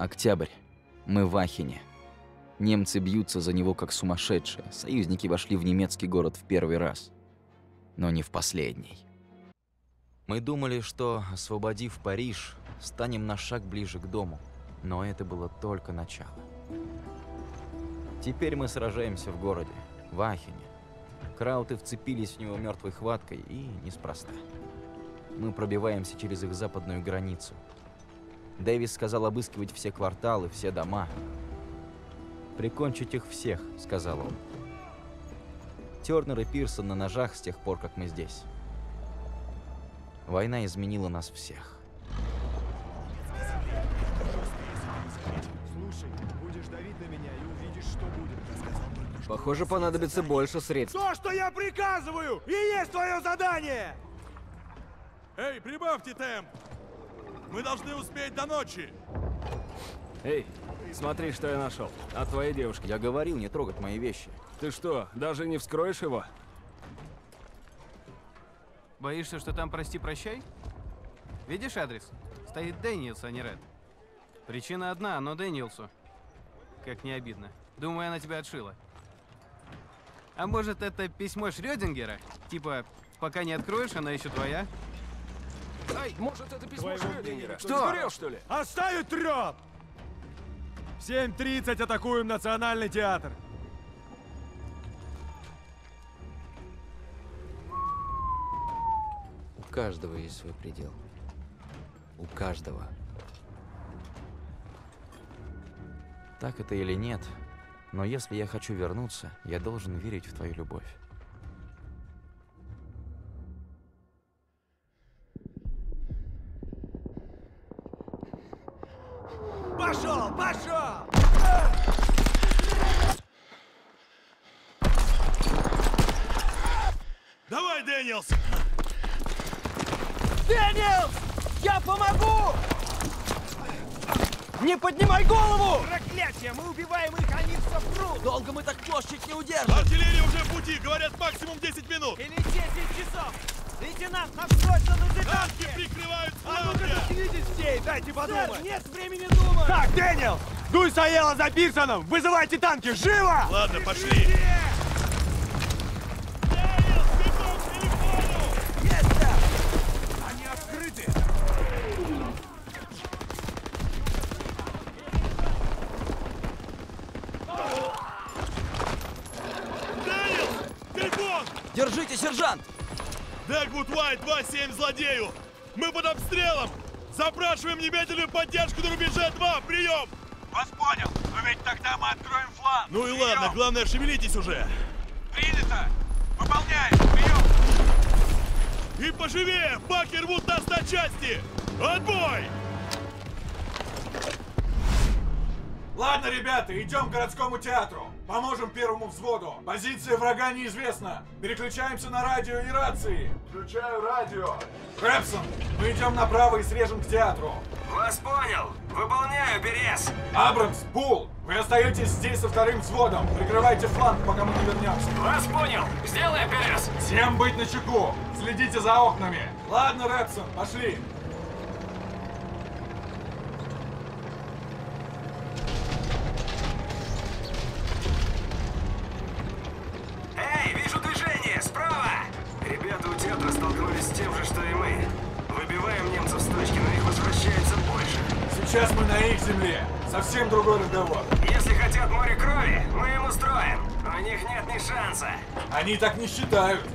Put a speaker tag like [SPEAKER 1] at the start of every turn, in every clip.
[SPEAKER 1] Октябрь. Мы в Ахине. Немцы бьются за него как сумасшедшие. Союзники вошли в немецкий город в первый раз. Но не в последний. Мы думали, что, освободив Париж, станем на шаг ближе к дому. Но это было только начало. Теперь мы сражаемся в городе, в Ахене. Крауты вцепились в него мертвой хваткой, и неспроста. Мы пробиваемся через их западную границу. Дэвис сказал обыскивать все кварталы, все дома. «Прикончить их всех», — сказал он. Тернер и Пирсон на ножах с тех пор, как мы здесь. Война изменила нас всех.
[SPEAKER 2] Слушай, будешь давить на меня и увидишь, что будет.
[SPEAKER 3] Похоже, понадобится больше средств.
[SPEAKER 2] То, что я приказываю, и есть твое задание!
[SPEAKER 4] Эй, прибавьте темп! Мы должны успеть до ночи!
[SPEAKER 3] Эй, смотри, что я нашел. От твоей девушки.
[SPEAKER 1] Я говорил не трогать мои вещи.
[SPEAKER 3] Ты что, даже не вскроешь его?
[SPEAKER 5] Боишься, что там прости-прощай? Видишь адрес? Стоит Дэниелс, а не Ред. Причина одна, но Дэниелсу. Как не обидно. Думаю, она тебя отшила. А может, это письмо Шрёдингера? Типа, пока не откроешь, она еще твоя?
[SPEAKER 3] Ай, может, это письмо Шрёдингера?
[SPEAKER 2] Что?
[SPEAKER 3] Ты сдурел, что ли?
[SPEAKER 2] Оставить трёп! В 7.30 атакуем Национальный театр.
[SPEAKER 1] У каждого есть свой предел. У каждого. Так это или нет, но если я хочу вернуться, я должен верить в твою любовь.
[SPEAKER 2] Пошел, пошел!
[SPEAKER 4] Давай, Дэниелс!
[SPEAKER 2] Дэниелс! Я помогу! Не поднимай голову!
[SPEAKER 6] Проклятие! Мы убиваем их, они всё прут!
[SPEAKER 1] Долго мы так площадь не удержим!
[SPEAKER 4] Артиллерия уже в пути! Говорят, максимум 10 минут!
[SPEAKER 6] Или 10 часов! Лейтенант, нам срочно нужны
[SPEAKER 4] Танки
[SPEAKER 6] танки!
[SPEAKER 4] прикрывают
[SPEAKER 2] А ну-ка
[SPEAKER 4] фланги!
[SPEAKER 2] заткнитесь все, дайте подумать!
[SPEAKER 6] Сэр, нет времени думать!
[SPEAKER 2] Так, Дэниел! Дуй с Аелло за Пирсоном! Вызывайте танки! Живо!
[SPEAKER 4] Ладно, пошли! Дэниелс,
[SPEAKER 1] Держите, сержант!
[SPEAKER 4] Дэгвуд Уайт 2-7 злодею! Мы под обстрелом! Запрашиваем немедленную поддержку на рубеже 2! Прием!
[SPEAKER 7] Вас понял, но ведь тогда мы откроем фланг.
[SPEAKER 4] Ну и
[SPEAKER 7] Прием.
[SPEAKER 4] ладно, главное, шевелитесь уже!
[SPEAKER 7] Принято. Выполняем. Прием.
[SPEAKER 4] И поживее! Баки рвут нас на части! Отбой!
[SPEAKER 8] Ладно, ребята, идем к городскому театру. Поможем первому взводу. Позиция врага неизвестна. Переключаемся на радио и рации. Включаю радио. Рэпсон, мы идем направо и срежем к театру.
[SPEAKER 7] Вас понял. Выполняю, Берез.
[SPEAKER 8] Абрамс, Бул, вы остаетесь здесь со вторым взводом. Прикрывайте фланг, пока мы не вернемся.
[SPEAKER 7] Вас понял. Сделаем, Берез.
[SPEAKER 8] Всем быть начеку. Следите за окнами. Ладно, Рэпсон, пошли. Они так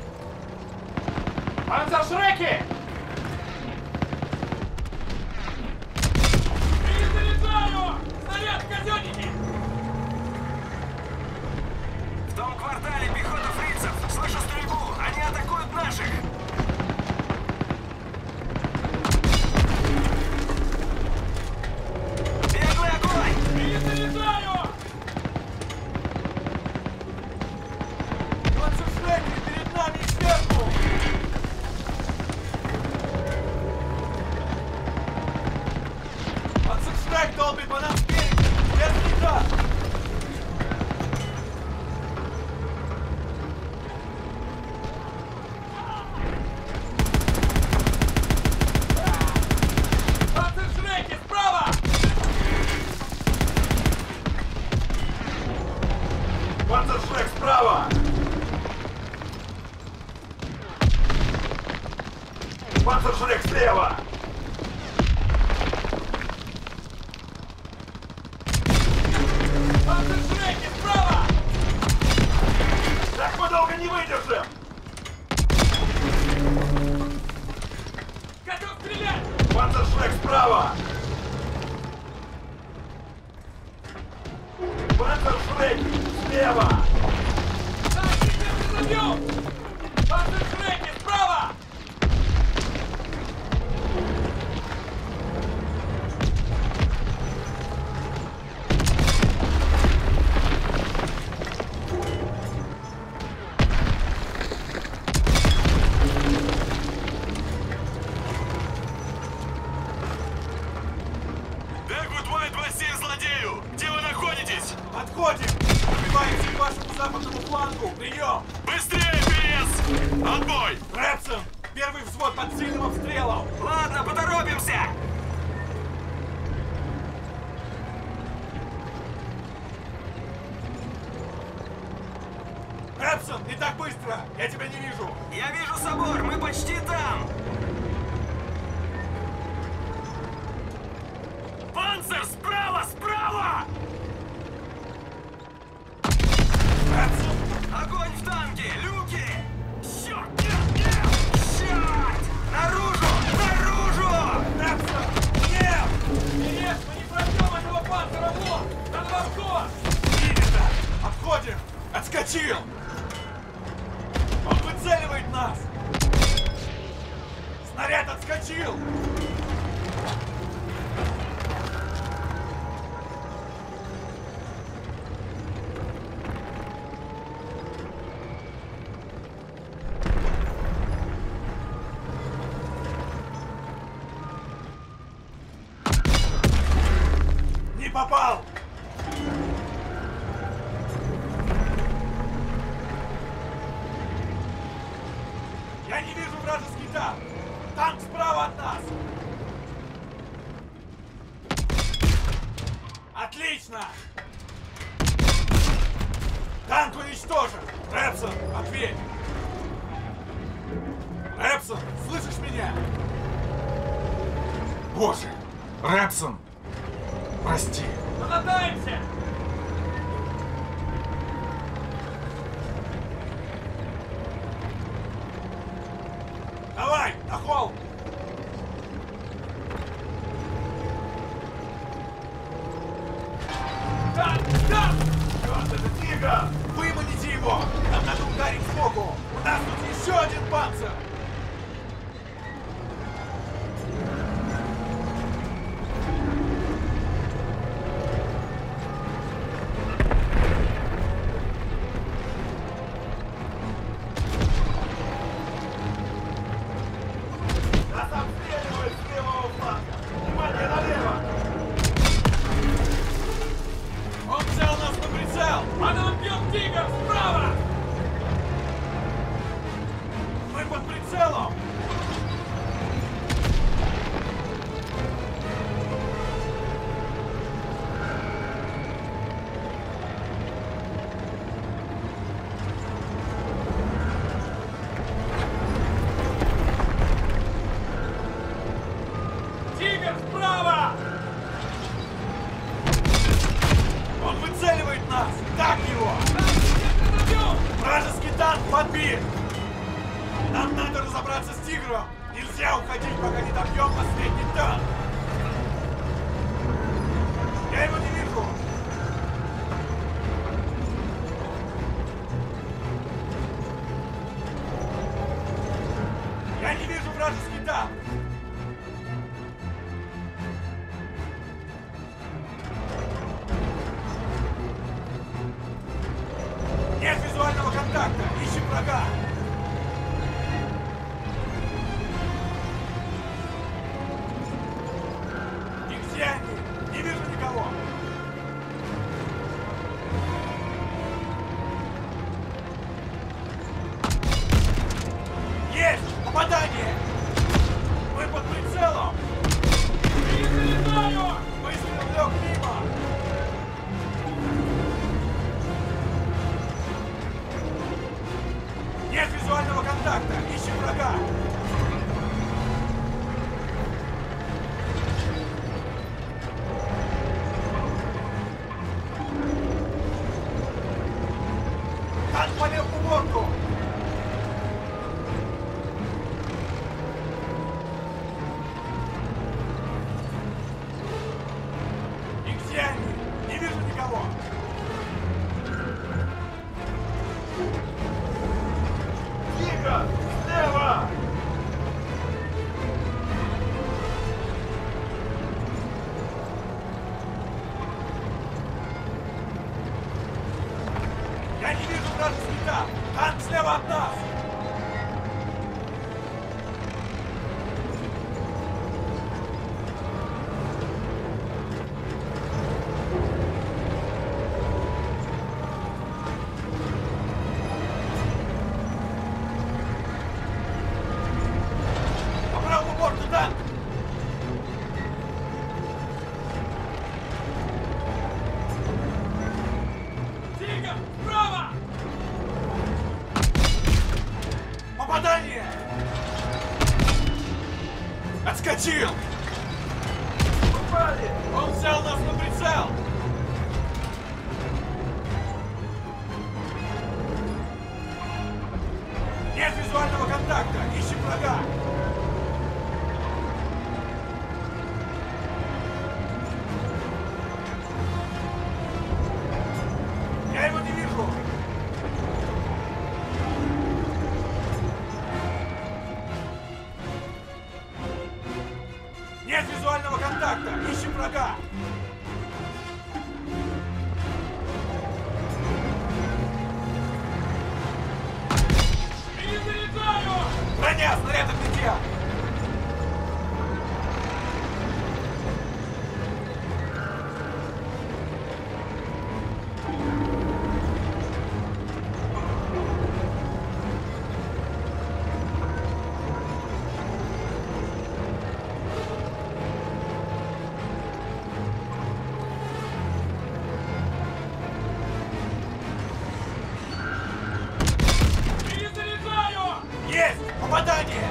[SPEAKER 8] Попадание!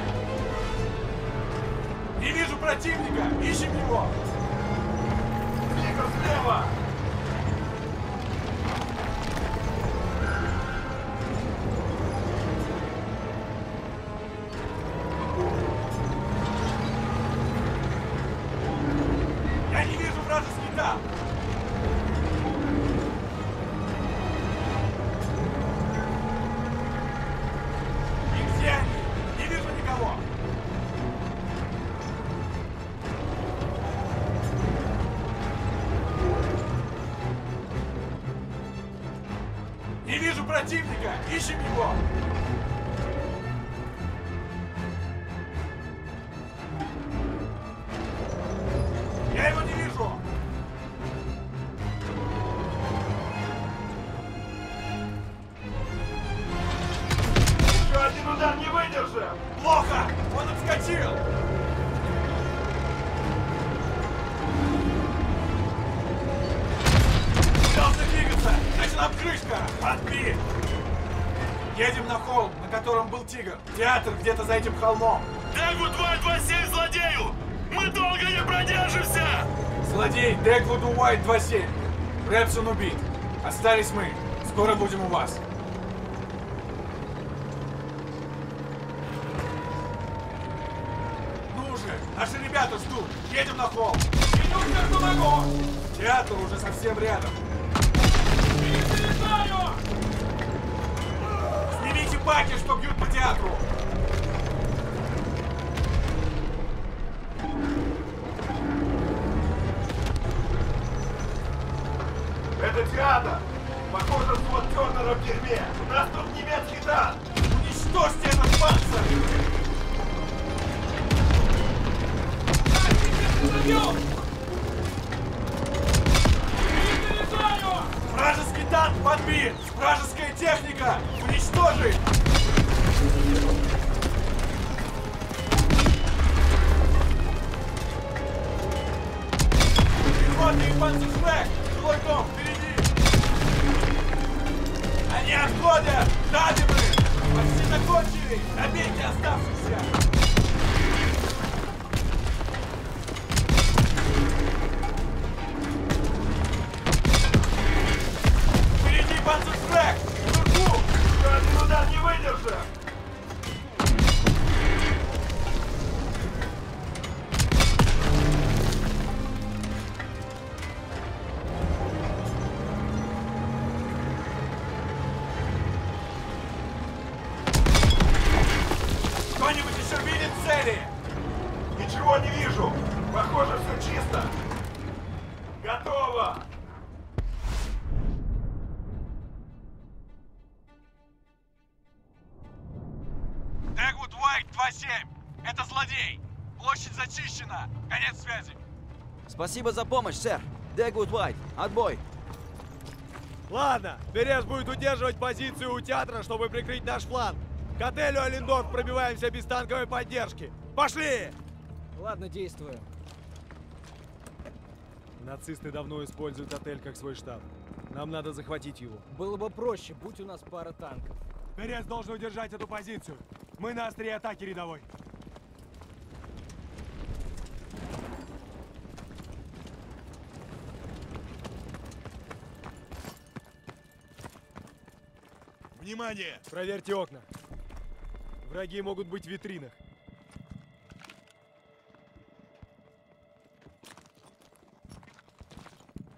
[SPEAKER 8] Не вижу противника! Ищем его! Тигр слева! Тигр. Театр где-то за этим холмом.
[SPEAKER 4] Дэгвуд 227 злодею! Мы долго не продержимся!
[SPEAKER 8] Злодей Дегвуду Уайт 27. Рэпсон убит. Остались мы. Скоро будем у вас. Ну же, наши ребята ждут. Едем на холм. Иду, как помогу. Театр уже совсем рядом. Перезаряжаю! Баки, что бьют по театру. Это театр! Похоже, взвод Тернера в дерьме! У нас тут немецкий танк! Уничтожьте этот панцирь! Вражеский танк подбит! Вражеская техника! Жилой дом, впереди! Они отходят! Сзади мы! Почти закончили! Добейте оставшихся!
[SPEAKER 1] Спасибо за помощь, сэр. Дэгвуд Уайт, отбой.
[SPEAKER 2] Ладно, Берез будет удерживать позицию у театра, чтобы прикрыть наш фланг. К отелю Олендорф пробиваемся без танковой поддержки. Пошли!
[SPEAKER 6] Ладно, действую.
[SPEAKER 2] Нацисты давно используют отель как свой штаб. Нам надо захватить его.
[SPEAKER 6] Было бы проще, будь у нас пара танков.
[SPEAKER 2] Берез должен удержать эту позицию. Мы на острие атаки рядовой.
[SPEAKER 4] Внимание!
[SPEAKER 2] Проверьте окна. Враги могут быть в витринах.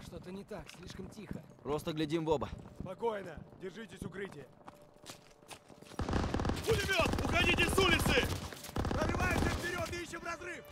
[SPEAKER 6] Что-то не так, слишком тихо.
[SPEAKER 1] Просто глядим в оба.
[SPEAKER 2] Спокойно, держитесь укрытия.
[SPEAKER 4] Пулемет! Уходите с улицы!
[SPEAKER 2] Пробиваемся вперед и ищем разрыв!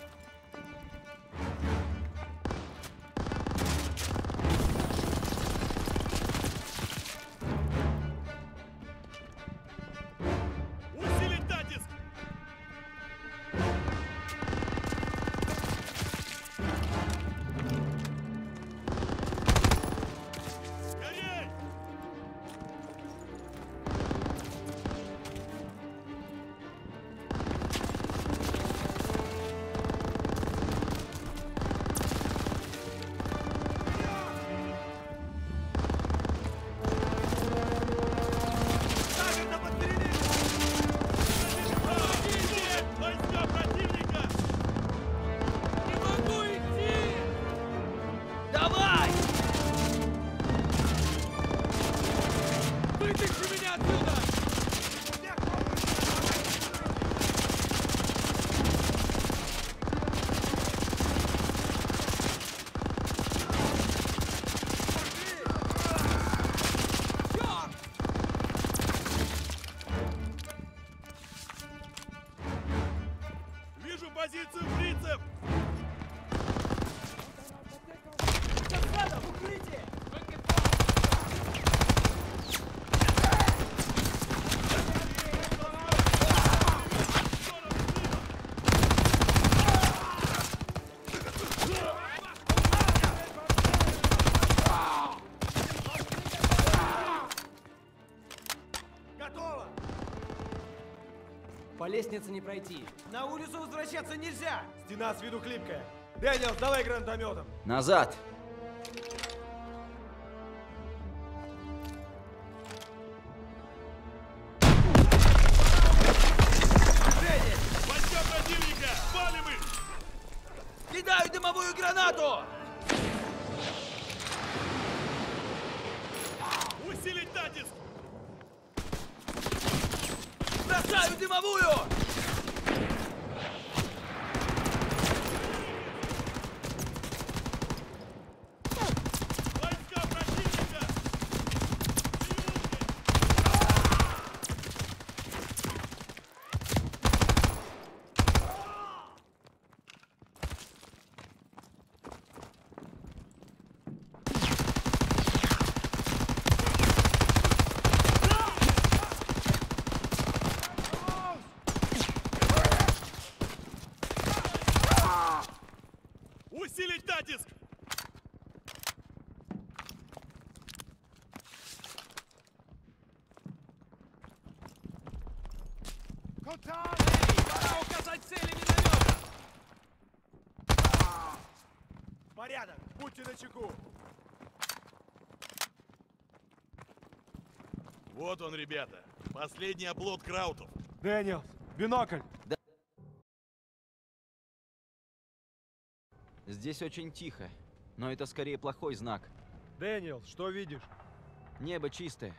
[SPEAKER 6] Лестнице не пройти.
[SPEAKER 2] На улицу возвращаться нельзя! Стена с виду хлипкая. Дэниел, давай гранатометом.
[SPEAKER 1] Назад!
[SPEAKER 2] Порядок, будьте начеку.
[SPEAKER 4] Вот он, ребята. Последний оплот краутов.
[SPEAKER 2] Дэниелс, бинокль.
[SPEAKER 1] Здесь очень тихо, но это скорее плохой знак.
[SPEAKER 2] Дэниелс, что видишь?
[SPEAKER 1] Небо чистое.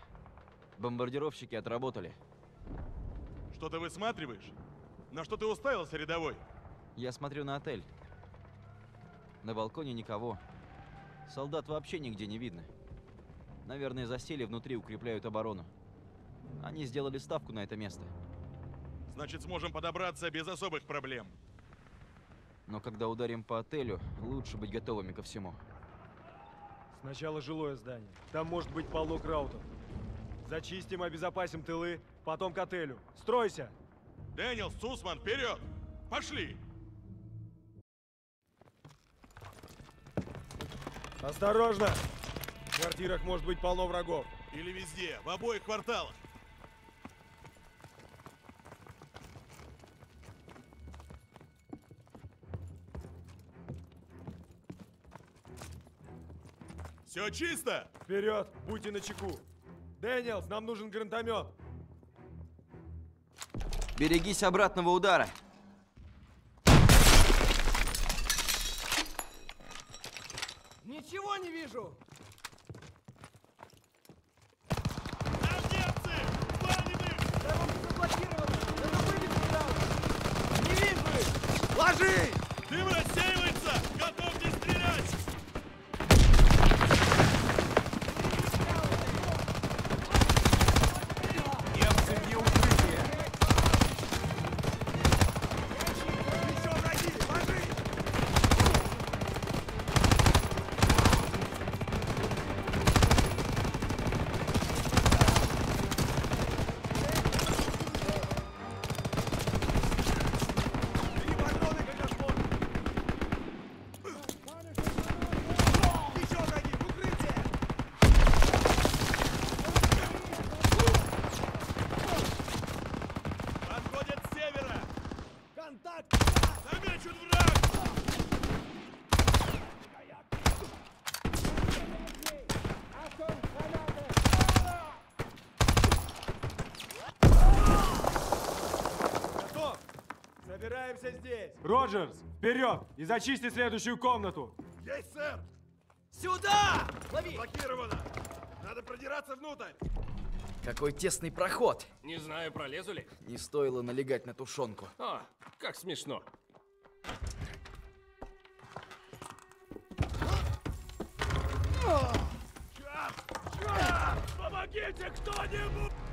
[SPEAKER 1] Бомбардировщики отработали.
[SPEAKER 4] Что ты высматриваешь? На что ты уставился, рядовой?
[SPEAKER 1] Я смотрю на отель. На балконе никого. Солдат вообще нигде не видно. Наверное, засели внутри, укрепляют оборону. Они сделали ставку на это место.
[SPEAKER 4] Значит, сможем подобраться без особых проблем.
[SPEAKER 1] Но когда ударим по отелю, лучше быть готовыми ко всему.
[SPEAKER 2] Сначала жилое здание. Там может быть полно краутов. Зачистим, обезопасим тылы, потом к отелю. Стройся!
[SPEAKER 4] Дэниел, Сусман, вперед! Пошли!
[SPEAKER 2] Осторожно! В квартирах может быть полно врагов.
[SPEAKER 4] Или везде, в обоих кварталах. Все чисто?
[SPEAKER 2] Вперед! Будьте начеку! Дэниелс, нам нужен гранатомет!
[SPEAKER 1] Берегись обратного удара.
[SPEAKER 6] Ничего не вижу!
[SPEAKER 4] Там немцы! Валим их!
[SPEAKER 6] Дорога заблокирована! Надо выбить туда! Не вижу их!
[SPEAKER 2] Ложись!
[SPEAKER 4] Дым рассеивается! Готовьтесь стрелять!
[SPEAKER 3] Немцы в укрытие!
[SPEAKER 2] Еще враги! Ложись! Бери патроны, когда сможешь! Еще враги! В укрытие!
[SPEAKER 4] Подходят с севера!
[SPEAKER 2] Контакт!
[SPEAKER 4] Замечен враг!
[SPEAKER 2] Готов! Собираемся здесь!
[SPEAKER 9] Роджерс, вперед и зачисти следующую комнату.
[SPEAKER 4] Есть, сэр!
[SPEAKER 6] Сюда! Лови!
[SPEAKER 4] Блокировано! Надо продираться внутрь!
[SPEAKER 1] Какой тесный проход.
[SPEAKER 3] Не знаю, пролезу ли.
[SPEAKER 1] Не стоило налегать на тушенку.
[SPEAKER 3] О, как смешно.
[SPEAKER 4] Помогите кто-нибудь!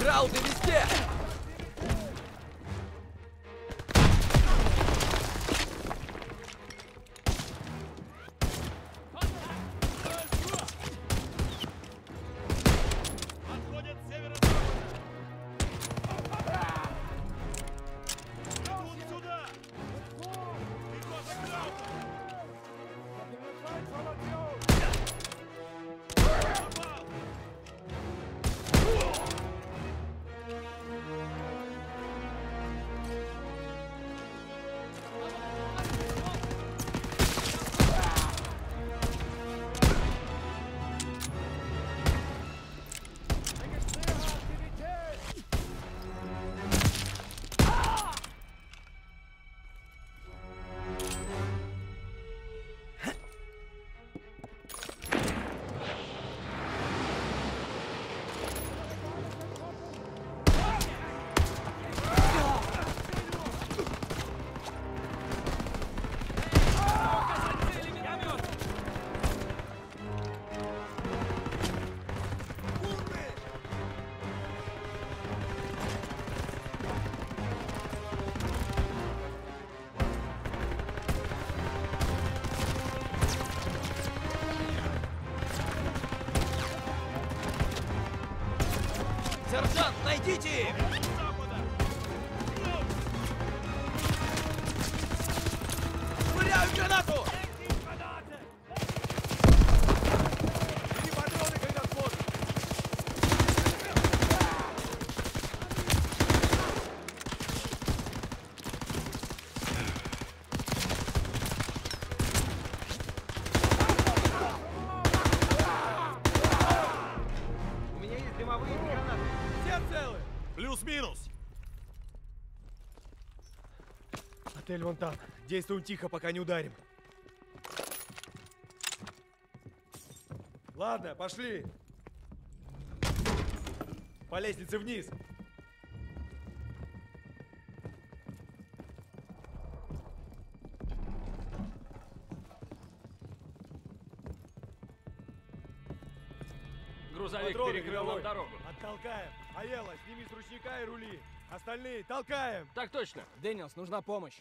[SPEAKER 1] Крауды везде! Сержант, найдите их!
[SPEAKER 2] Отель вон там. Действуем тихо, пока не ударим. Ладно, пошли. По лестнице вниз.
[SPEAKER 3] Грузовик
[SPEAKER 2] Патроны,
[SPEAKER 3] перекрыл нам дорогу.
[SPEAKER 2] Оттолкаем. Аела, сними с ручника и рули. Остальные толкаем.
[SPEAKER 3] Так точно.
[SPEAKER 6] Дэниелс, нужна помощь.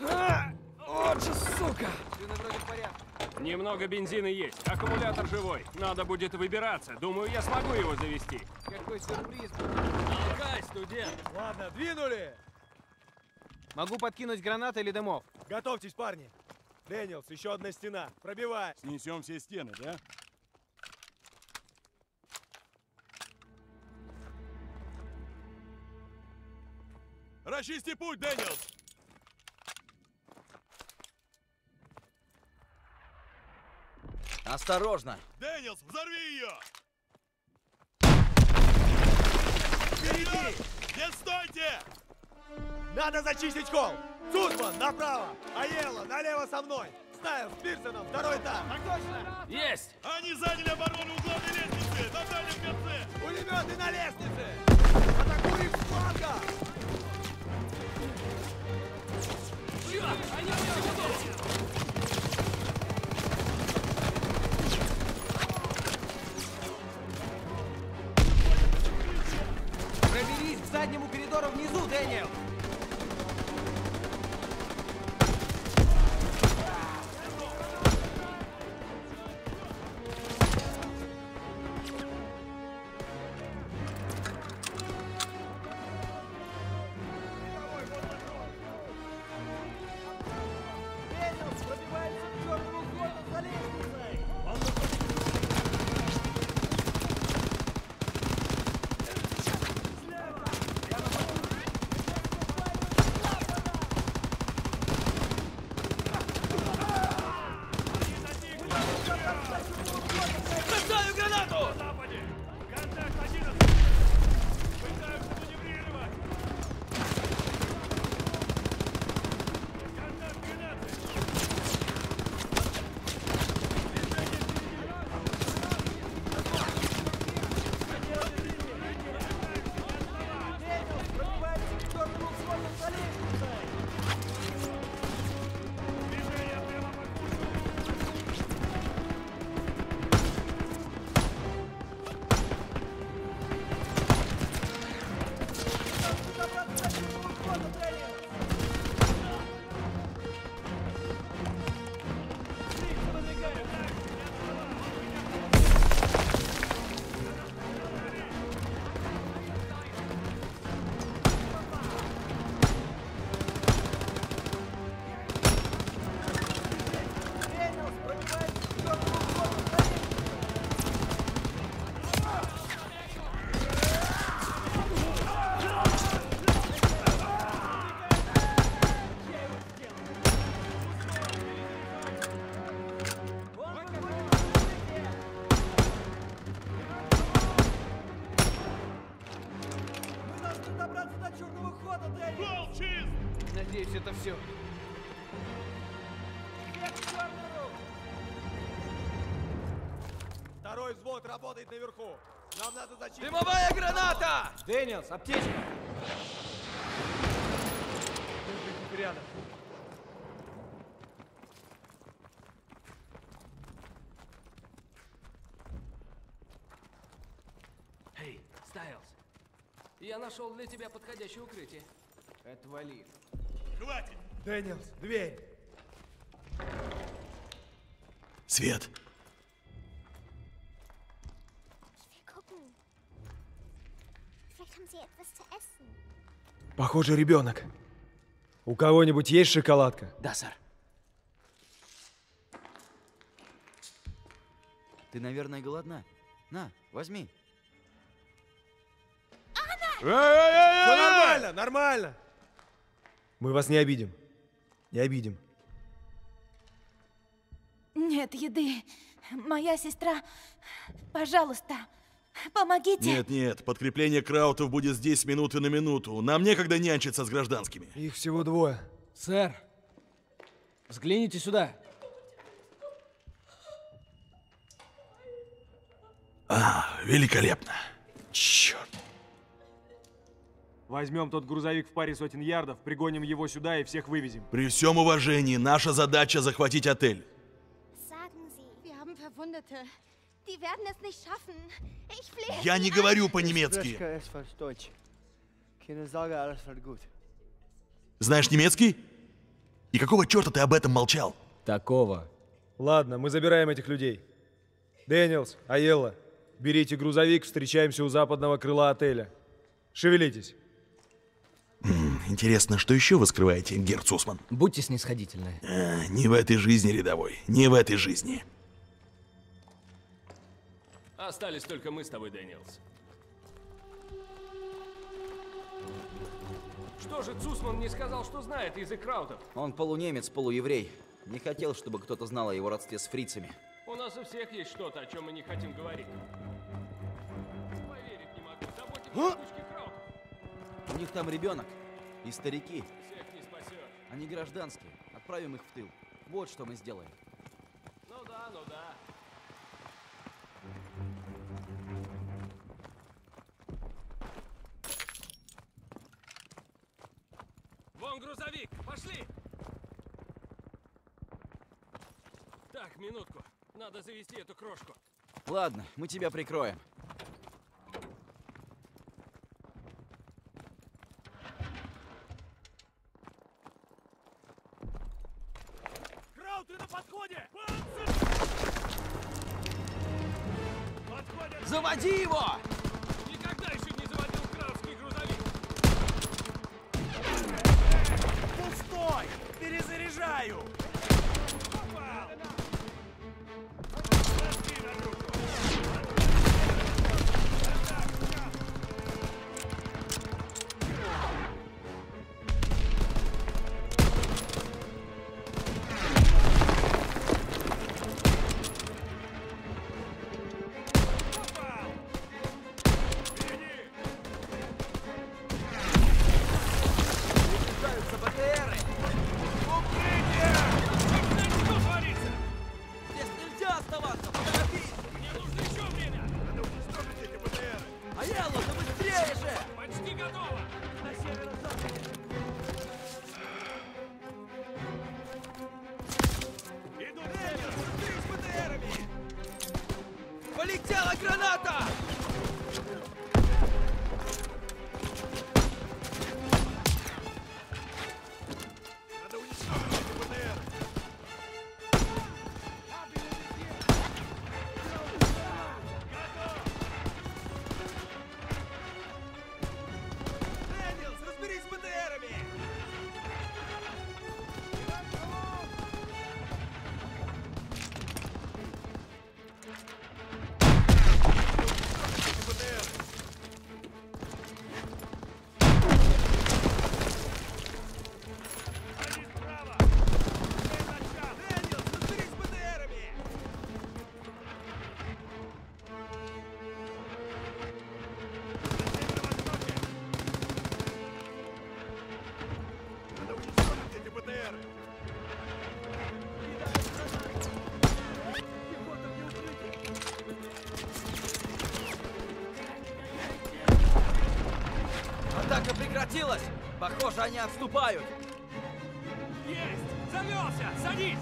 [SPEAKER 3] Вот же сука!
[SPEAKER 5] Шины вроде в порядке.
[SPEAKER 3] Немного бензина есть, аккумулятор живой. Надо будет выбираться. Думаю, я смогу его завести.
[SPEAKER 5] Какой сюрприз.
[SPEAKER 3] Толкай, студент!
[SPEAKER 2] Ладно, двинули!
[SPEAKER 5] Могу подкинуть гранаты или дымов.
[SPEAKER 2] Готовьтесь, парни. Дэниелс, еще одна стена. Пробивай.
[SPEAKER 4] Снесем все стены, да? Расчисти путь, Дэниелс!
[SPEAKER 1] Осторожно!
[SPEAKER 4] Дэниелс, взорви ее!
[SPEAKER 2] Впереди!
[SPEAKER 4] Не стойте!
[SPEAKER 2] Надо зачистить холл! Цусман, направо! Аелло, налево со мной! Стайлз с Пирсоном, второй этаж! Так точно!
[SPEAKER 3] Есть!
[SPEAKER 4] Они заняли оборону у главной лестницы! На дальнем конце!
[SPEAKER 2] Пулеметы на лестнице! Атакуем с фланга!
[SPEAKER 5] Проберись к заднему коридору внизу, Дэниел!
[SPEAKER 1] Дымовая граната!
[SPEAKER 9] Дэниелс, аптечка!
[SPEAKER 2] Рядом.
[SPEAKER 3] Эй, Стайлз! Я нашел для тебя подходящее укрытие.
[SPEAKER 5] Отвали.
[SPEAKER 4] Хватит!
[SPEAKER 2] Дэниелс, дверь!
[SPEAKER 4] Свет!
[SPEAKER 9] Похоже, ребенок. У кого-нибудь есть шоколадка?
[SPEAKER 1] Да, сэр. Ты, наверное, голодна. На, возьми.
[SPEAKER 2] Все нормально, нормально!
[SPEAKER 9] Мы вас не обидим. Не обидим.
[SPEAKER 10] Нет еды. Моя сестра... Пожалуйста, помогите.
[SPEAKER 4] Нет, нет, подкрепление краутов будет здесь с минуты на минуту. Нам некогда нянчиться с гражданскими.
[SPEAKER 9] Их всего двое.
[SPEAKER 11] Сэр, взгляните сюда.
[SPEAKER 4] А, великолепно. Черт.
[SPEAKER 9] Возьмем тот грузовик в паре сотен ярдов, пригоним его сюда и всех вывезем.
[SPEAKER 4] При всем уважении, наша задача захватить отель.
[SPEAKER 10] Sagen Sie.
[SPEAKER 12] Wir haben Verwundete. Die werden es nicht schaffen. Ich flehe.
[SPEAKER 4] Я не говорю по-немецки.
[SPEAKER 6] gut.
[SPEAKER 4] Знаешь немецкий? И какого черта ты об этом молчал?
[SPEAKER 11] Такого.
[SPEAKER 2] Ладно, мы забираем этих людей. Дэниелс, Айелла, берите грузовик, встречаемся у западного крыла отеля. Шевелитесь.
[SPEAKER 4] Интересно, что еще вы скрываете, герр Цусман?
[SPEAKER 11] Будьте снисходительны.
[SPEAKER 4] А, не в этой жизни, рядовой. Не в этой жизни.
[SPEAKER 3] Остались только мы с тобой, Дэниелс. Что же Цусман не сказал, что знает язык краутов?
[SPEAKER 1] Он полунемец, полуеврей. Не хотел, чтобы кто-то знал о его родстве с фрицами.
[SPEAKER 3] У нас у всех есть что-то, о чем мы не хотим говорить. Поверить не могу. Заботимся кучке краутов.
[SPEAKER 1] У них там ребенок. И старики.
[SPEAKER 3] Всех не спасешь.
[SPEAKER 1] Они гражданские. Отправим их в тыл. Вот что мы сделаем.
[SPEAKER 3] Ну да, ну да. Вон грузовик! Пошли! Так, минутку. Надо завести эту крошку.
[SPEAKER 1] Ладно, мы тебя прикроем.
[SPEAKER 4] Краут, ты на подходе! Подходят!
[SPEAKER 1] Заводи его!
[SPEAKER 4] Mario. Они
[SPEAKER 1] отступают!
[SPEAKER 3] Есть! Завелся! Садись!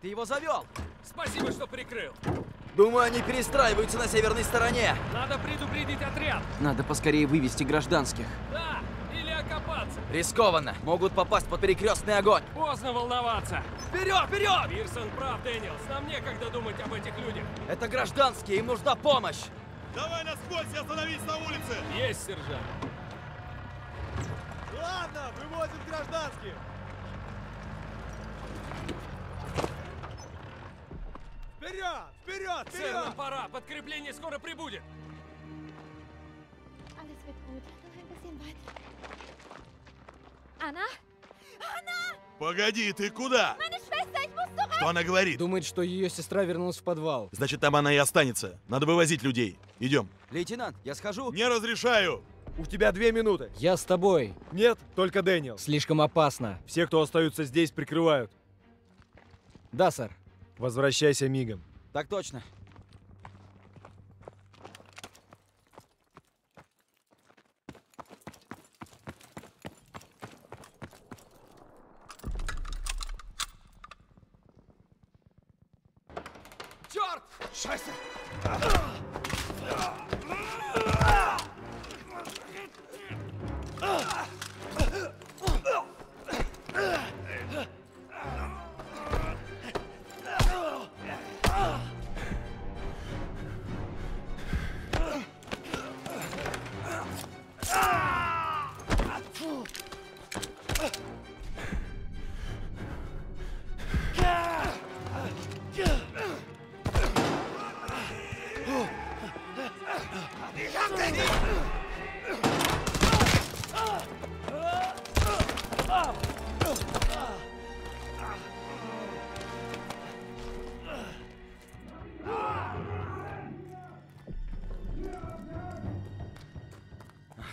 [SPEAKER 1] Ты его завел!
[SPEAKER 3] Спасибо, что прикрыл.
[SPEAKER 1] Думаю, они перестраиваются на северной стороне.
[SPEAKER 3] Надо предупредить отряд.
[SPEAKER 1] Надо поскорее вывести гражданских.
[SPEAKER 3] Да, или окопаться.
[SPEAKER 1] Рискованно. Могут попасть под перекрестный огонь.
[SPEAKER 3] Поздно волноваться.
[SPEAKER 1] Вперед, вперед!
[SPEAKER 3] Пирсон прав, Дэниелс. Нам некогда думать об этих людях.
[SPEAKER 1] Это гражданские, им нужна помощь.
[SPEAKER 4] Давай насквозь и остановись на улице!
[SPEAKER 3] Есть, сержант.
[SPEAKER 2] Ладно, вывозим гражданских. Вперед! Вперед!
[SPEAKER 3] Сэр, нам
[SPEAKER 2] Вперед!
[SPEAKER 3] пора. Подкрепление скоро прибудет.
[SPEAKER 10] Anna? Anna!
[SPEAKER 4] Погоди, ты куда? Что она говорит?
[SPEAKER 11] Думает, что ее сестра вернулась в подвал.
[SPEAKER 4] Значит, там она и останется. Надо вывозить людей. Идем.
[SPEAKER 1] Лейтенант, я схожу?
[SPEAKER 4] Не разрешаю!
[SPEAKER 2] У тебя две минуты.
[SPEAKER 11] Я с тобой.
[SPEAKER 2] Нет, только Дэниел.
[SPEAKER 11] Слишком опасно.
[SPEAKER 2] Все, кто остаются здесь, прикрывают.
[SPEAKER 11] Да, сэр.
[SPEAKER 2] Возвращайся мигом.
[SPEAKER 1] Так точно. Черт! Шайся!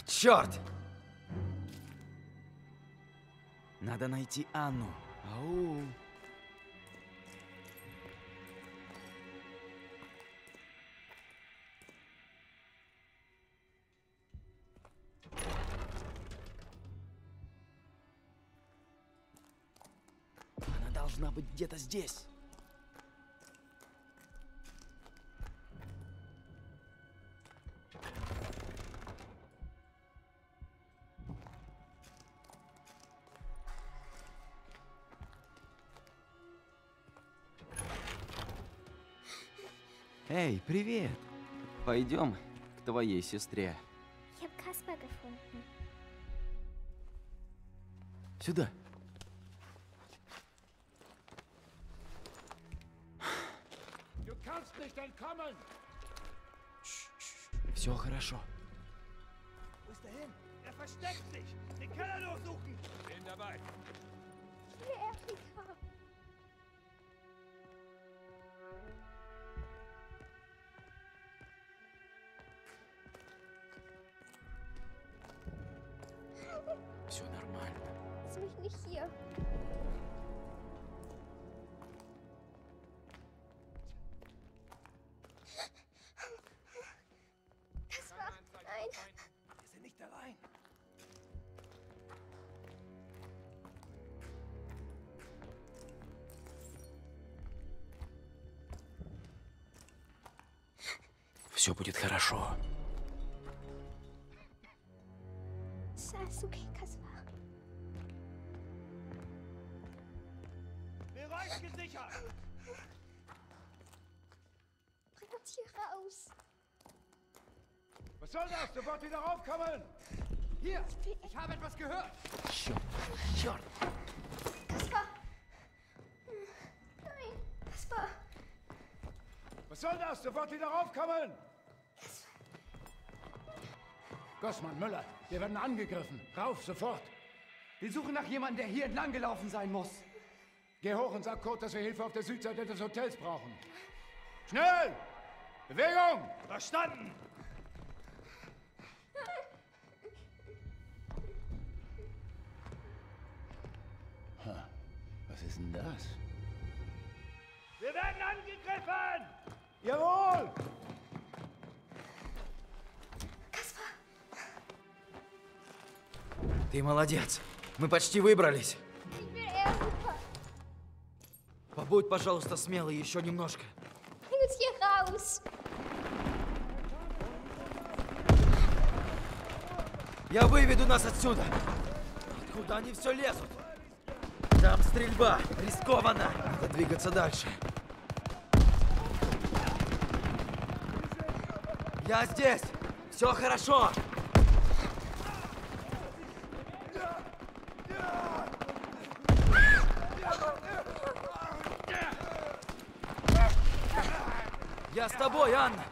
[SPEAKER 1] Черт! Надо найти Анну. Ау. Она должна быть где-то здесь. Эй, привет! Пойдем к твоей сестре.
[SPEAKER 10] Ich habe Kasper gefunden.
[SPEAKER 1] Сюда.
[SPEAKER 6] Du kannst nicht entkommen!
[SPEAKER 1] Все хорошо.
[SPEAKER 6] Wo ist er hin? Er versteckt sich! Den Keller durchsuchen! Bin dabei!
[SPEAKER 10] Hier, Erika.
[SPEAKER 1] Все нормально.
[SPEAKER 10] Nicht hier. Kasper, nein.
[SPEAKER 6] Wir sind nicht allein!
[SPEAKER 1] Все будет хорошо.
[SPEAKER 6] dort wieder raufkommen! Hier! Ich habe etwas gehört!
[SPEAKER 1] Schott, Schott!
[SPEAKER 10] Kaspar! Nein, Kaspar!
[SPEAKER 6] Was soll das? Sofort wieder raufkommen! Gossmann, Müller, wir werden angegriffen. Rauf, sofort! Wir suchen nach jemandem, der hier entlang gelaufen sein muss. Geh hoch und sag Kurt, dass wir Hilfe auf der Südseite des Hotels brauchen. Schnell! Bewegung! Verstanden!
[SPEAKER 1] Ты молодец. Мы почти выбрались. Побудь, пожалуйста, смелый еще немножко. Я выведу нас отсюда. Откуда они все лезут? Там стрельба. Рискованно. Надо двигаться дальше. Я здесь. Все хорошо. Я с тобой, Анна.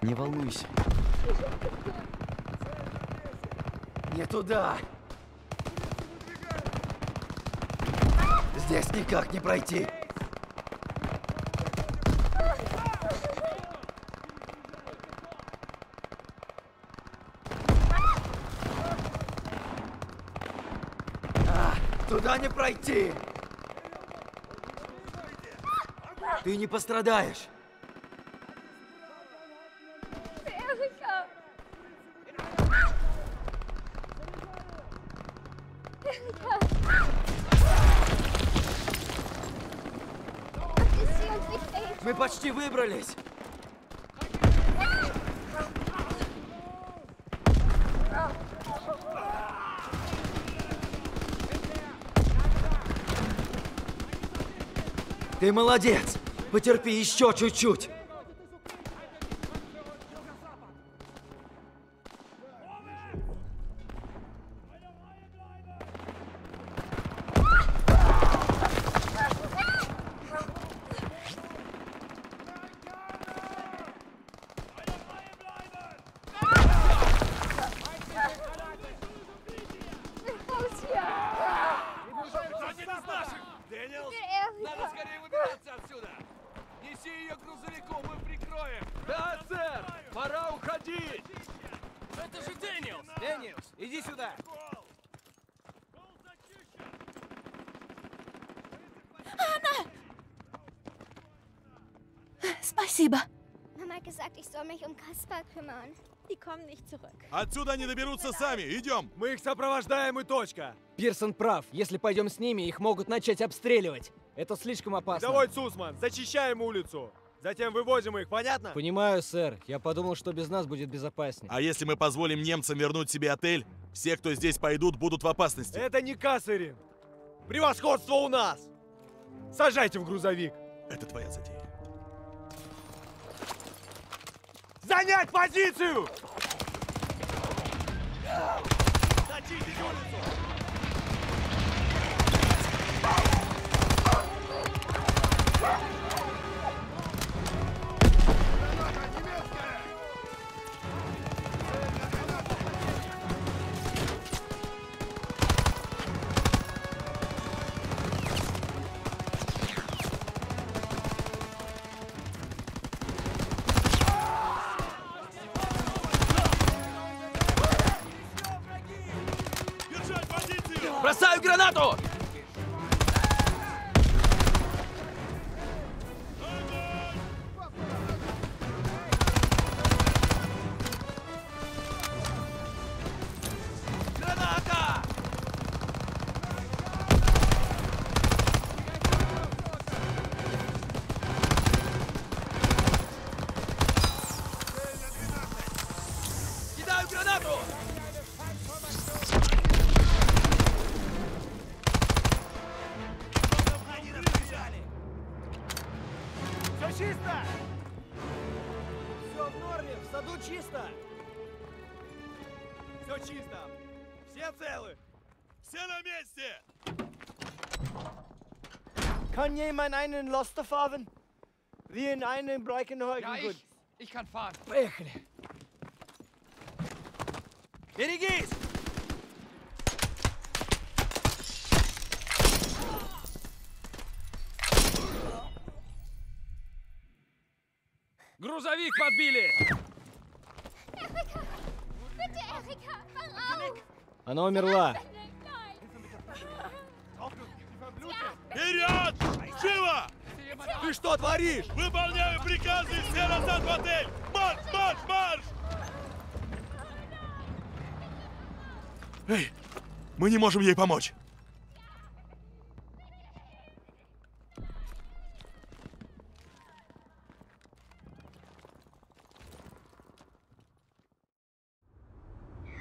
[SPEAKER 1] Не волнуйся. Не туда. Здесь никак не пройти. А, туда не пройти. Ты не пострадаешь.
[SPEAKER 10] Erika.
[SPEAKER 1] Мы почти выбрались. Ты молодец. Потерпи еще чуть-чуть.
[SPEAKER 13] Отсюда
[SPEAKER 4] они доберутся сами. Идем.
[SPEAKER 2] Мы их сопровождаем и точка.
[SPEAKER 11] Пирсон прав. Если пойдем с ними, их могут начать обстреливать. Это слишком опасно.
[SPEAKER 2] Давай, Сусман, зачищаем улицу. Затем вывозим их, понятно?
[SPEAKER 11] Понимаю, сэр. Я подумал, что без нас будет безопаснее.
[SPEAKER 4] А если мы позволим немцам вернуть себе отель, все, кто здесь пойдут, будут в опасности.
[SPEAKER 2] Это не Кассерин. Превосходство у нас. Сажайте в грузовик.
[SPEAKER 4] Это твоя затея.
[SPEAKER 2] Занять позицию! Зачистить чисто! Все в норме, в саду чисто! Все чисто! Все целы!
[SPEAKER 4] Все на месте!
[SPEAKER 14] Kann jemand einen Laster fahren? Wie in einem Breckenheugen
[SPEAKER 15] Ja,
[SPEAKER 14] gut.
[SPEAKER 15] ich. Ich kann fahren.
[SPEAKER 11] Поехали.
[SPEAKER 2] Берегись!
[SPEAKER 3] Грузовик подбили!
[SPEAKER 11] Она умерла.
[SPEAKER 4] Вперед! Живо!
[SPEAKER 2] Ты что творишь?
[SPEAKER 4] Выполняю приказы! Все назад в отель! Марш, марш, марш! Эй, мы не можем ей помочь.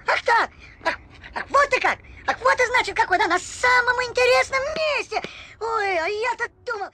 [SPEAKER 16] Ах так! Ах, ах, вот ты как! Ах, вот и значит, какой, да, на самом интересном месте! Ой, а я-то думал...